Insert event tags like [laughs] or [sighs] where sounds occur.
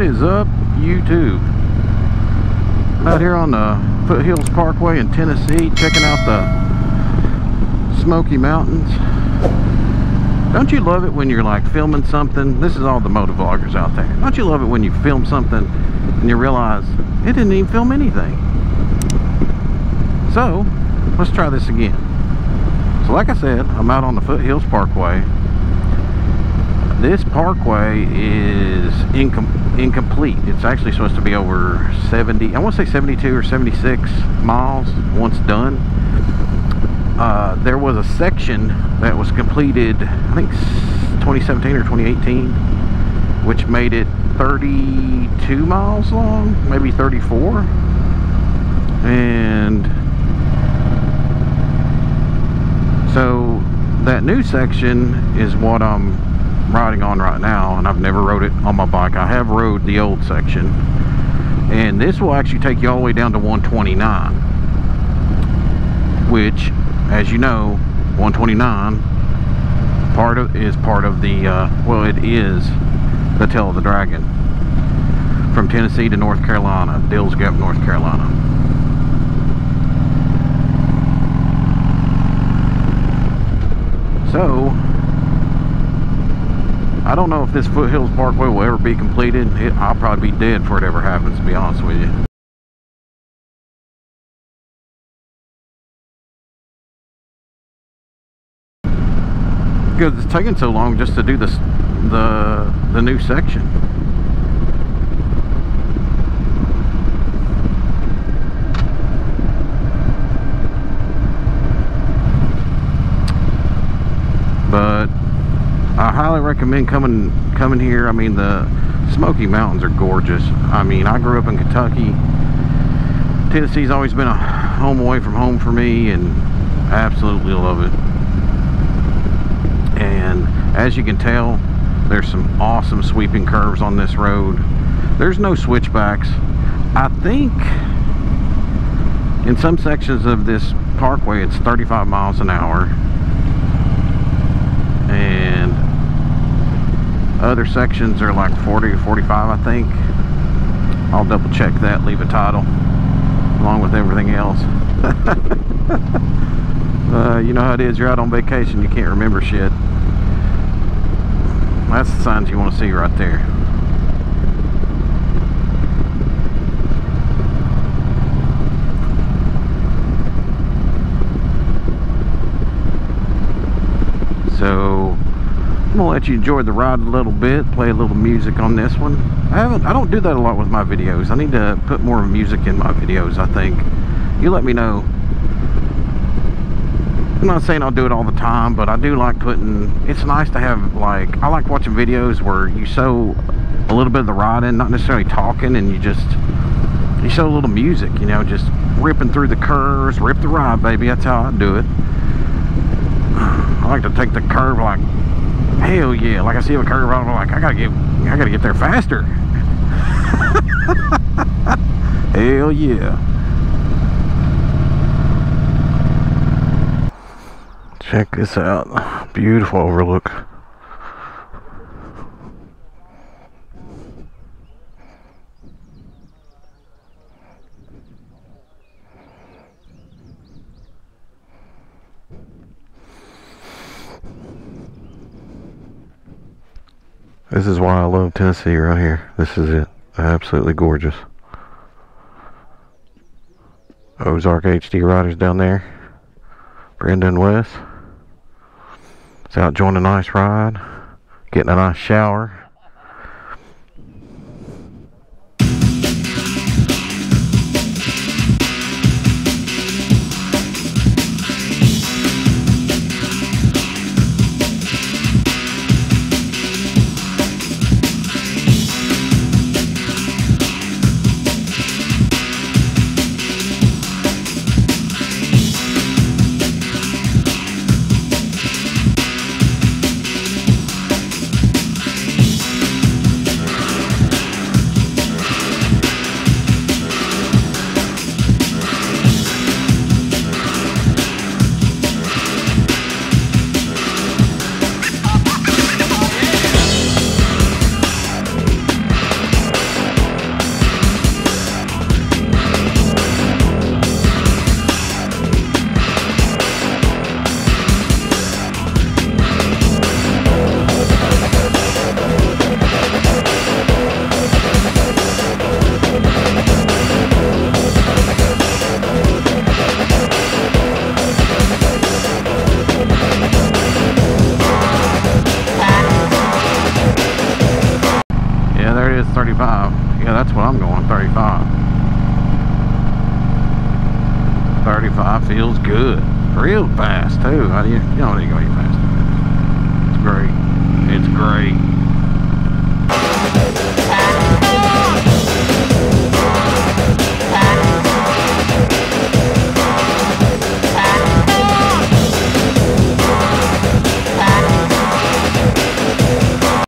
is up, YouTube? Out here on the Foothills Parkway in Tennessee, checking out the Smoky Mountains. Don't you love it when you're like filming something? This is all the motovloggers out there. Don't you love it when you film something and you realize it didn't even film anything? So, let's try this again. So like I said, I'm out on the Foothills Parkway this parkway is incom incomplete. It's actually supposed to be over 70, I want to say 72 or 76 miles once done. Uh, there was a section that was completed, I think 2017 or 2018, which made it 32 miles long, maybe 34. And so that new section is what I'm riding on right now and I've never rode it on my bike. I have rode the old section and this will actually take you all the way down to 129 which as you know 129 part of is part of the uh, well it is the tail of the dragon. From Tennessee to North Carolina Deals Gap North Carolina. So I don't know if this Foothills Parkway will ever be completed. It, I'll probably be dead before it ever happens, to be honest with you. Because it's taking so long just to do this, the, the new section. But I highly recommend coming coming here. I mean, the Smoky Mountains are gorgeous. I mean, I grew up in Kentucky. Tennessee's always been a home away from home for me, and I absolutely love it. And as you can tell, there's some awesome sweeping curves on this road. There's no switchbacks. I think in some sections of this parkway, it's 35 miles an hour. And other sections are like 40 or 45 I think. I'll double check that leave a title along with everything else. [laughs] Uh, you know how it is you're out on vacation you can't remember shit. That's the signs you want to see right there so I'm gonna let you enjoy the ride a little bit, play a little music on this one. I haven't, I don't do that a lot with my videos. I need to put more music in my videos, I think. You let me know. I'm not saying I'll do it all the time, but I do like putting, it's nice to have like, I like watching videos where you show a little bit of the ride in, not necessarily talking, and you just, you show a little music, you know, just ripping through the curves, rip the ride, baby. That's how I do it. [sighs] I like to take the curve like hell yeah. Like i see a curve i'm like i gotta get i gotta get there faster. [laughs] Hell yeah. Check this out. Beautiful overlook This is why I love Tennessee right here. This is it. Absolutely gorgeous. Ozark HD riders down there. Brendan West. It's out enjoying a nice ride. Getting a nice shower. 35 feels good. Real fast too. How do you know it ain't gonna be fast. It's great. It's great.